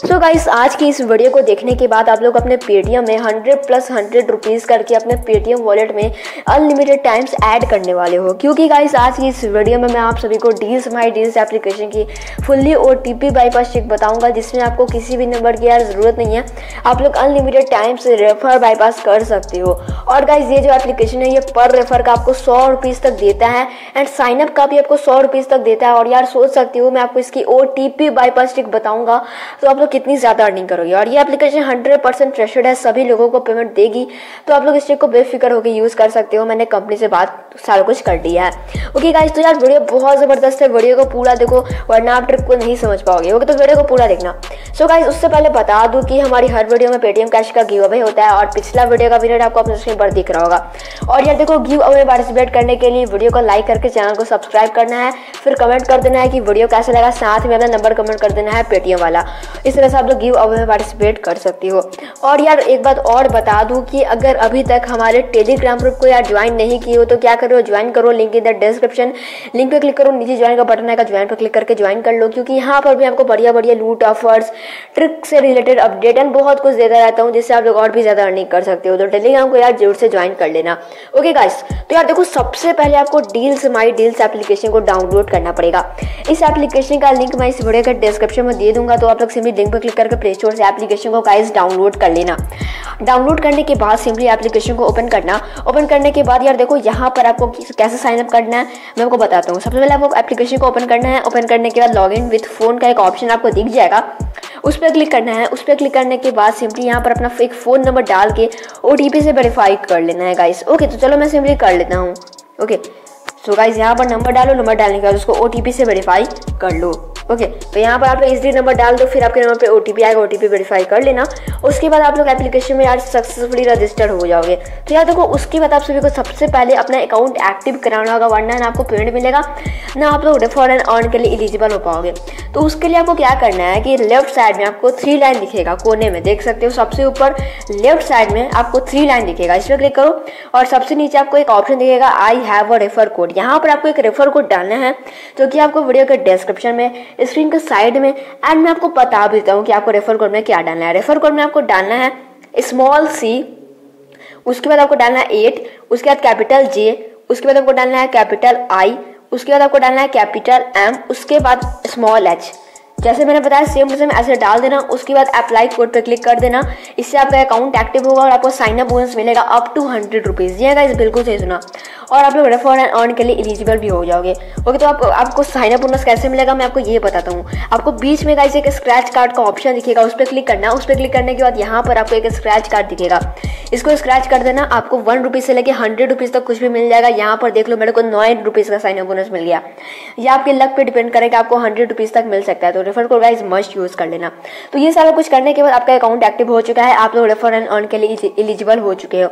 सो so guys आज की इस वीडियो को देखने के बाद आप लोग अपने पेटीएम में 100 प्लस 100 रुपीज़ करके अपने पेटीएम वॉलेट में अनलिमिटेड टाइम्स ऐड करने वाले हो। क्योंकि गाइस आज की इस वीडियो में मैं आप सभी को डील्स माई डील्स एप्लीकेशन की fully O T P bypass check बताऊँगा, जिसमें आपको किसी भी नंबर की यार ज़रूरत नहीं है। आप लोग अनलिमिटेड टाइम्स रेफर बाईपास कर सकते हो। और गाइज़ ये जो एप्लीकेशन है, ये पर रेफर का आपको सौ रुपीज़ तक देता है एंड साइनअप का भी आपको सौ रुपीज़ तक देता है। और यार, सोच सकती हूँ, मैं आपको इसकी O T P bypass check बताऊँगा। तो आप लोग कितनी ज़्यादा अर्निंग करोगे? और ये एप्लीकेशन हंड्रेड परसेंट ट्रस्टेड है, सभी लोगों को पेमेंट देगी। तो आप लोग इस चीज़ को बेफिक्र होकर यूज़ कर सकते हो। मैंने कंपनी से बात, सारा कुछ कर लिया है। ओके गाइज़ तो यार वीडियो बहुत ज़बरदस्त है। वीडियो को पूरा देखो, वरना आप ट्रिक को नहीं समझ पाओगे। ओके तो वीडियो को पूरा देखना। सो so गाइज़ उससे पहले बता दूँ कि हमारी हर वीडियो में पेटीएम कैश का गिव अवे होता है। और पिछला वीडियो का विनर आपको अपने स्क्रीन पर दिख रहा होगा। और यार देखो गिव अवे पार्टिसिपेट करने के लिए वीडियो को लाइक करके चैनल को सब्सक्राइब करना है। फिर कमेंट कर देना है कि वीडियो कैसा लगा। साथ में अपना नंबर कमेंट कर देना है पेटीएम वाला। इस तरह से आप लोग गिव अवे में पार्टिसिपेट कर सकती हो। और यार, एक बात और बता दूँ कि अगर अभी तक हमारे टेलीग्राम ग्रुप को यार ज्वाइन नहीं किए हो तो क्या करो? ज्वाइन करो लिंक द डिस्क्रिप्शन लिंक पे क्लिक करो, नीचे ज्वाइन का बटन आएगा ज्वाइन पर क्लिक करके ज्वाइन कर लो, क्योंकि यहाँ पर भी आपको बढ़िया बढ़िया लूट ऑफर्स ट्रिक से रिलेटेड अपडेट एंड बहुत कुछ देता रहता हूँ, जिससे आप लोग और भी ज़्यादा अर्निंग कर सकते हो। तो टेलीग्राम को यार ज़रूर से ज्वाइन कर लेना। ओके गाइस तो यार देखो, सबसे पहले आपको डील्स माई डील्स एप्लीकेशन को डाउनलोड करना पड़ेगा। इस एप्लीकेशन का लिंक मैं इस वीडियो के डिस्क्रिप्शन में दे दूँगा तो आप लोग सिंपली लिंक पर क्लिक करके प्ले स्टोर से एप्लीकेशन को गाइस डाउनलोड कर लेना। डाउनलोड करने के बाद सिंपली एप्लीकेशन को ओपन करना। ओपन करने के बाद यार देखो, यहाँ पर आपको कैसे साइन अप करना है, मैं आपको बताता हूँ। सबसे पहले आपको एप्लीकेशन को ओपन करना है। ओपन करने के बाद लॉग इन विथ फ़ोन का एक ऑप्शन आपको दिख जाएगा। उस पर क्लिक करना है। उस पर क्लिक करने के बाद सिंपली यहाँ पर अपना एक फ़ोन नंबर डाल के ओ से वेरीफाई कर लेना है गाइस ओके तो चलो मैं सिंपली कर लेता हूँ। ओके सो गाइस यहाँ पर नंबर डालो नंबर डालने के बाद उसको ओ से वेरीफाई कर लो। ओके तो यहाँ पर आप लोग एच नंबर डाल दो, फिर आपके नंबर पे ओटीपी आएगा ओ टी वेरीफाई कर लेना। उसके बाद आप लोग एप्लीकेशन में यार सक्सेसफुली रजिस्टर हो जाओगे। तो यार देखो, उसके बाद आप सभी को सबसे पहले अपना अकाउंट एक्टिव कराना होगा, वरना ना आपको पेमेंट मिलेगा, ना आप लोग रेफर एंड अर्न के लिए एलिजिबल हो पाओगे। तो उसके लिए आपको क्या करना है कि लेफ़्ट साइड में आपको थ्री लाइन दिखेगा, कोने में, देख सकते हो, सबसे ऊपर लेफ़्ट साइड में आपको थ्री लाइन दिखेगा। इस पर क्लिक करो और सबसे नीचे आपको एक ऑप्शन दिखेगा I have a refer code यहाँ पर आपको एक रेफर कोड डालना है, जो कि आपको वीडियो के डिस्क्रिप्शन में स्क्रीन के साइड में एंड मैं आपको बता भी देता हूँ कि आपको रेफर कोड में क्या डालना है। रेफर कोड में आपको डालना है स्मॉल सी उसके बाद आपको डालना है एट उसके बाद कैपिटल जे उसके बाद आपको डालना है कैपिटल आई उसके बाद आपको डालना है कैपिटल एम उसके बाद स्मॉल एच जैसे मैंने बताया सेम टू सेम ऐसे डाल देना उसके बाद अप्लाई कोड पर क्लिक कर देना। इससे आपका अकाउंट एक्टिव होगा और आपको साइन अप बोनस मिलेगा अप टू हंड्रेड रुपीज़ ये गाइस बिल्कुल सही सुना। और आप लोग रेफर एंड अर्न के लिए एलिजिबल भी हो जाओगे। ओके तो आप, आपको साइन अप बोनस कैसे मिलेगा मैं आपको ये बताता हूँ। आपको बीच में गाइस एक स्क्रैच कार्ड का ऑप्शन दिखेगा उस पर क्लिक करना। उस पर क्लिक करने के बाद यहाँ पर आपको एक स्क्रैच कार्ड दिखेगा। इसको स्क्रैच कर देना आपको वन रुपीज़ से लेकर हंड्रेड रुपीज़ तक कुछ भी मिल जाएगा। यहाँ पर देख लो मेरे को नाइन रुपीज़ का साइन अप बोनस मिल गया। ये आपके लक पे डिपेंड करेगा आपको हंड्रेड रुपीज़ तक मिल सकता है। तो refer code guys must use कर लेना। तो ये सारा कुछ करने के बाद आपका अकाउंट एक्टिव हो चुका है, आप लोग रेफर एंड अर्न के लिए एलिजिबल हो चुके हो।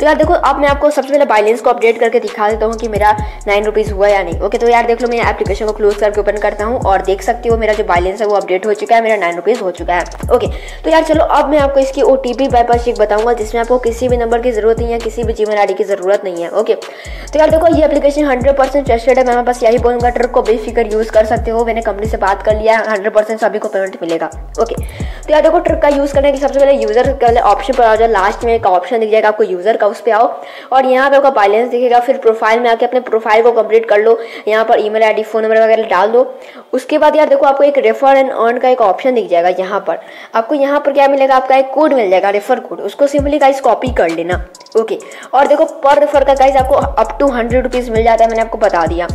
तो यार देखो, अब मैं आपको सबसे पहले बैलेंस को अपडेट करके दिखा देता हूँ कि मेरा नाइन रुपीज़ हुआ या नहीं। ओके तो यार देख लो, मैं एप्लीकेशन को क्लोज करके ओपन करता हूँ और देख सकती हो मेरा जो बैलेंस है वो अपडेट हो चुका है, मेरा नाइन रुपीज़ हो चुका है। ओके तो यार चलो, अब मैं आपको इसकी ओ टी बाईपास चेक बताऊँगा, जिसमें आपको किसी भी नंबर की ज़रूरत नहीं है, किसी भी जीवन आई की ज़रूरत नहीं है। ओके तो यार देखो, ये एप्लीकेशन हंड्रेड परसेंट ट्रस्टेड है, मैं बस यही बोलूँगा, ट्रक को बेफिक्र यूज़ कर सकते हो, मैंने कंपनी से बात कर लिया है हंड्रेड परसेंट सभी को पेमेंट मिलेगा। ओके तो यार देखो ट्रिक का यूज़ करने की सबसे पहले यूज़र के ऑप्शन पर आ जाओ। लास्ट में एक ऑप्शन दिख जाएगा आपको यूज़र का, उस पर आओ। और यहाँ पे आपका बैलेंस दिखेगा। फिर प्रोफ़ाइल में आके अपने प्रोफ़ाइल को कंप्लीट कर लो। यहाँ पर ईमेल आईडी फ़ोन नंबर वगैरह डाल दो। उसके बाद यार देखो आपको एक रेफर एंड अर्न का एक ऑप्शन दिख जाएगा यहाँ पर। आपको यहाँ पर क्या मिलेगा? आपका एक कोड मिल जाएगा रेफर कोड उसको सिंपली गाइस कॉपी कर लेना। ओके और देखो पर रेफर का गाइस आपको अप टू हंड्रेड रुपीज़ मिल जाता है, मैंने आपको बता दिया।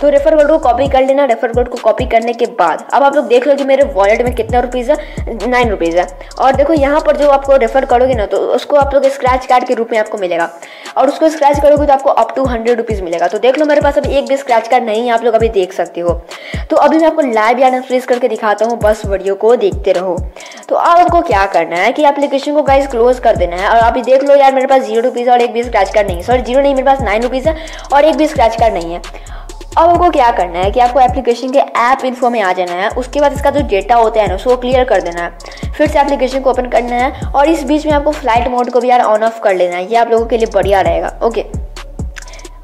तो रेफर कोड को कॉपी कर लेना। रेफर कोड को कॉपी करने के बाद अब आप लोग देख लो कि मेरे वॉलेट में कितना रुपीज़ है? नाइन रुपीज़ है। और देखो, यहाँ पर जो आपको रेफर करोगे ना तो उसको आप लोग स्क्रैच कार्ड के रूप में आपको मिलेगा। और उसको स्क्रैच करोगे तो आपको अप टू हंड्रेड रुपीज़ मिलेगा। तो देख लो, मेरे पास अभी एक भी स्क्रैच कार्ड नहीं है, आप लोग अभी देख सकते हो। तो अभी मैं आपको लाइव या फ्रीज करके दिखाता हूँ, बस वीडियो को देखते रहो। तो अब आपको क्या करना है कि एप्लीकेशन को गाइज़ क्लोज कर देना है। और अभी देख लो यार, मेरे पास ज़ीरो रुपीज़ और एक भी स्क्रैच कार्ड नहीं है। सॉरी ज़ीरो नहीं, मेरे पास नाइन रुपीज़ है और एक भी स्क्रैच कार्ड नहीं है। अब आपको क्या करना है कि आपको एप्लीकेशन के ऐप इन्फो में आ जाना है, उसके बाद इसका जो डेटा होता है ना, उसको क्लियर कर देना है। फिर से एप्लीकेशन को ओपन करना है और इस बीच में आपको फ़्लाइट मोड को भी यार ऑन ऑफ़ कर लेना है, ये आप लोगों के लिए बढ़िया रहेगा ओके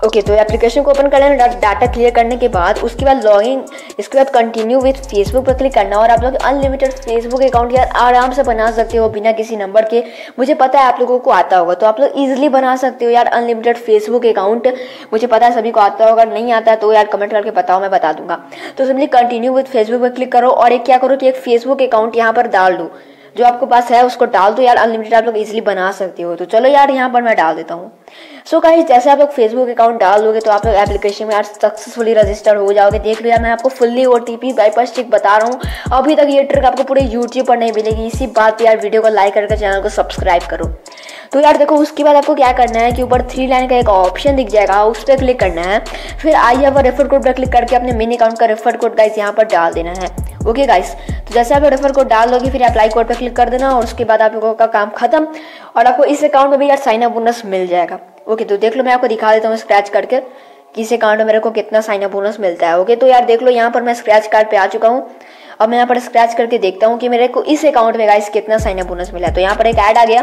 ओके तो एप्लीकेशन को ओपन कर लेना डाटा क्लियर करने के बाद उसके बाद लॉगिन इसके बाद कंटिन्यू विथ फेसबुक पर क्लिक करना और आप लोग अनलिमिटेड फेसबुक अकाउंट यार आराम से बना सकते हो बिना किसी नंबर के। मुझे पता है आप लोगों को आता होगा तो आप लोग ईजिली बना सकते हो यार अनलिमिटेड फेसबुक अकाउंट मुझे पता है सभी को आता होगा, नहीं आता है तो यार कमेंट करके बताओ, मैं बता दूँगा। तो सिंपली कंटिन्यू विथ फेसबुक पर क्लिक करो और एक क्या करो कि एक फेसबुक अकाउंट यहाँ पर डाल दो। जो आपके पास है, उसको डाल दो यार अनलिमिटेड आप लोग इजिली बना सकते हो। तो चलो यार, यहाँ पर मैं डाल देता हूँ। सो गाइस जैसे आप लोग फेसबुक अकाउंट डाल दोगे तो आप लोग एप्लीकेशन में यार सक्सेसफुली रजिस्टर हो जाओगे। देख लिया मैं आपको fully O T P bypass trick बता रहा हूँ। अभी तक ये ट्रिक आपको पूरे यूट्यूब पर नहीं मिलेगी। इसी बात पर यार वीडियो को लाइक करके चैनल को सब्सक्राइब करो। तो यार देखो, उसके बाद आपको क्या करना है कि ऊपर थ्री लाइन का एक ऑप्शन दिख जाएगा, उस पर क्लिक करना है। फिर आई हैव रेफर कोड पर क्लिक करके अपने मिनी अकाउंट का रेफर कोड गाइस यहाँ पर डाल देना है। ओके गाइस तो जैसे आप रेफर कोड डाल दोगे फिर अप्लाई कोड पर क्लिक कर देना और उसके बाद आप लोगों का काम खत्म। और आपको इस अकाउंट में भी यार साइन अप बोनस मिल जाएगा। ओके तो देख लो, मैं आपको दिखा देता हूँ स्क्रैच करके, कि इस अकाउंट में मेरे को कितना साइन अप बोनस मिलता है ओके तो यार देख लो, यहाँ पर मैं स्क्रैच कार्ड पे आ चुका हूँ। अब मैं यहाँ पर स्क्रैच करके देखता हूँ कि मेरे को इस अकाउंट में गाइस कितना साइन अप बोनस मिला है। तो यहाँ पर एक ऐड आ गया।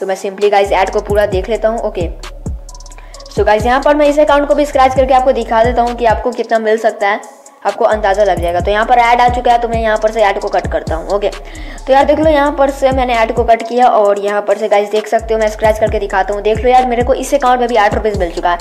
तो मैं सिंपली गाइस ऐड को पूरा देख लेता हूँ ओके सो गाइस यहाँ पर मैं इस अकाउंट को भी स्क्रैच करके आपको दिखा देता हूँ कि आपको कितना मिल सकता है। आपको अंदाज़ा लग जाएगा। तो यहाँ पर ऐड आ चुका है तो मैं यहाँ पर से ऐड को कट करता हूँ ओके तो यार देख लो, यहाँ पर से मैंने ऐड को कट किया और यहाँ पर से गाइस देख सकते हो, मैं स्क्रैच करके दिखाता हूँ। देख लो यार, मेरे को इस अकाउंट में भी आठ रुपीज़ मिल चुका है।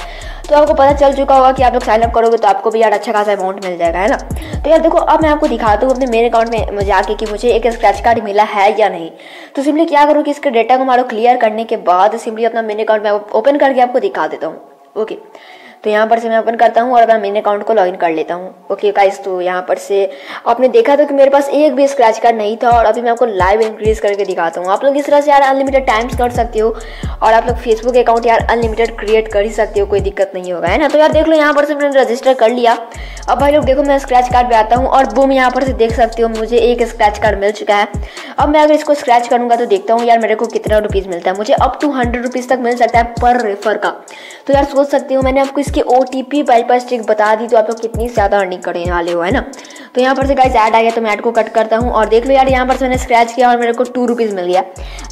तो आपको पता चल चुका होगा कि आप लोग साइनअप करोगे तो आपको भी यार अच्छा खासा अमाउंट मिल जाएगा, है ना? तो यार देखो, अब मैं आपको दिखाता हूँ अपने मेरे अकाउंट में जाके कि मुझे एक स्क्रैच कार्ड मिला है या नहीं। तो सिंपली क्या करूँ कि इसके डेटा को मारो क्लियर करने के बाद सिंपली अपना मेरे अकाउंट में ओपन करके आपको दिखा देता हूँ ओके तो यहाँ पर से मैं ओपन करता हूँ और मैं मेन अकाउंट को लॉगिन कर लेता हूँ। ओके गाइस तो यहाँ पर से आपने देखा था कि मेरे पास एक भी स्क्रैच कार्ड नहीं था और अभी मैं आपको लाइव इंक्रीज करके दिखाता हूँ। आप लोग इस तरह से यार अनलिमिटेड टाइम्स कर सकते हो और आप लोग फेसबुक अकाउंट यार अनलिमिटेड क्रिएट कर ही सकते हो, कोई दिक्कत नहीं होगा, है ना? तो यार देख लो, यहाँ पर से मैंने रजिस्टर कर लिया। अब भाई लोग, देखो मैं स्क्रैच कार्ड पे आता हूँ और बुम यहाँ पर से देख सकते हो मुझे एक स्क्रैच कार्ड मिल चुका है। अब मैं अगर इसको स्क्रैच करूँगा तो देखता हूँ यार मेरे को कितना रुपीज़ मिलता है। मुझे अप टू हंड्रेड रुपीज़ तक मिल सकता है पर रेफर का। तो यार सोच सकते हो मैंने आपको इसकी O T P bypass trick बता दी तो आप लोग कितनी ज़्यादा अर्निंग करने वाले हो, है ना? तो यहाँ पर से गाइस ऐड आ गया तो मैं ऐड को कट करता हूँ। और देख लो यार, यहाँ पर से मैंने स्क्रैच किया और मेरे को टू रुपीज़ मिल गया।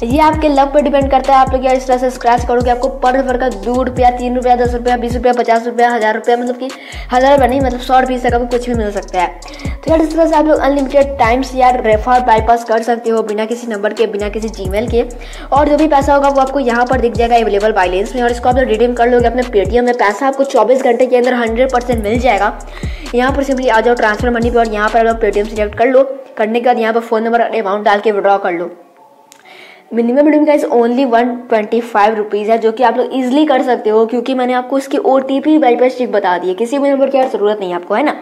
ये आपके लक पर डिपेंड करता है। आप लोग यार इस तरह से स्क्रैच करोगे, आपको पर रेफर का दो रुपया, तीन रुपया, दस रुपया, बीस रुपया, पचास रुपया, हज़ार रुपया मतलब कि हज़ार रुपया नहीं मतलब सौ रुपीज़ तक आपको कुछ भी मिल सकता है। तो यार इस तरह से आप लोग अनलिमिटेड टाइम्स यार रेफर बाईपास कर सकते हो बिना किसी नंबर के, बिना किसी जीमेल के। और जो भी पैसा होगा, वो आपको यहाँ पर दिख जाएगा अवेलेबल बैलेंस में। और इसको आप लोग रिडीम कर लोगे अपने पेटीएम में। पैसा आपको चौबीस घंटे के अंदर हंड्रेड परसेंट मिल जाएगा। यहाँ पर सिंपली आ जाओ ट्रांसफ़र मनी पर और यहाँ पर आप पेटीएम सेलेक्ट कर लो। करने के बाद यहाँ पर फ़ोन नंबर अमाउंट डाल के विड्रॉ कर लो। Minimum minimum guys only one twenty five rupees है, जो कि आप लोग इजीली कर सकते हो, क्योंकि मैंने आपको इसकी O T P bypass trick बता दी है। किसी भी नंबर की यार ज़रूरत नहीं है आपको, है ना?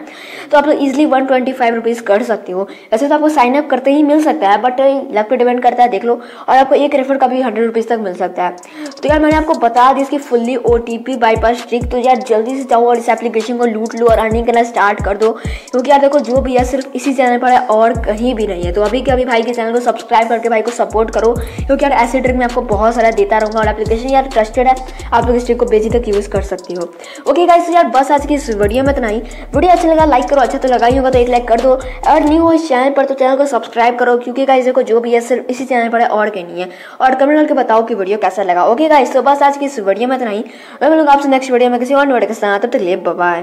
तो आप लोग easily one twenty five rupees कर सकते हो। वैसे तो आपको साइन अप करते ही मिल सकता है बट लक पे डिपेंड करता है, देख लो, और आपको एक रेफर का भी हंड्रेड रुपीज़ तक मिल सकता है। तो यार मैंने आपको बता दी इसकी fully O T P bypass trick तो यार जल्दी से जाओ और इस एप्लीकेशन को लूट लो और अर्निंग करना स्टार्ट कर दो। क्योंकि यार देखो, जो भी है सिर्फ़ इसी चैनल पर है और कहीं भी नहीं है। तो अभी के अभी भाई के चैनल को सब्सक्राइब करके भाई को सपोर्ट करो। क्योंकि यार ऐसे ट्रिक मैं आपको बहुत सारा देता रहूँगा और एप्लीकेशन यार ट्रस्टेड है, आप लोग इस ट्रिक को बेची तक यूज़ कर सकती हो। ओके गाइस यार बस आज की इस वीडियो में इतना ही। वीडियो अच्छा लगा लाइक करो अच्छा तो लगा ही होगा तो एक लाइक कर दो। और न्यू हो इस चैनल पर तो चैनल को सब्सक्राइब करो, क्योंकि गाइस देखो जो भी है सिर्फ़ इसी चैनल पर है और कहीं नहीं है। और कमेंट करके बताओ कि वीडियो कैसा लगा। ओके गाइस तो बस आज की इस वीडियो में इतना ही। मैं मिलूँगा आपसे नेक्स्ट वीडियो में किसी और वीडियो के साथ। तब तक ले बाय